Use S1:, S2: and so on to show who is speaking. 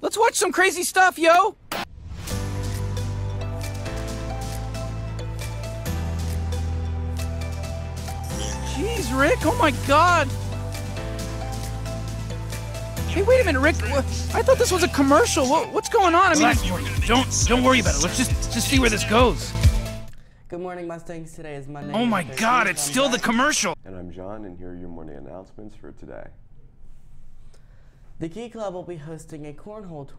S1: Let's watch some crazy stuff, yo! Jeez, Rick, oh my god! Hey, wait a minute, Rick. I thought this was a commercial. What's going on? I mean, don't don't worry about it. Let's just just see where this goes.
S2: Good morning, Mustangs. Today is Monday.
S1: Oh my God! It's still the commercial.
S3: And I'm John, and here are your morning announcements for today.
S2: The Key Club will be hosting a cornhole tournament.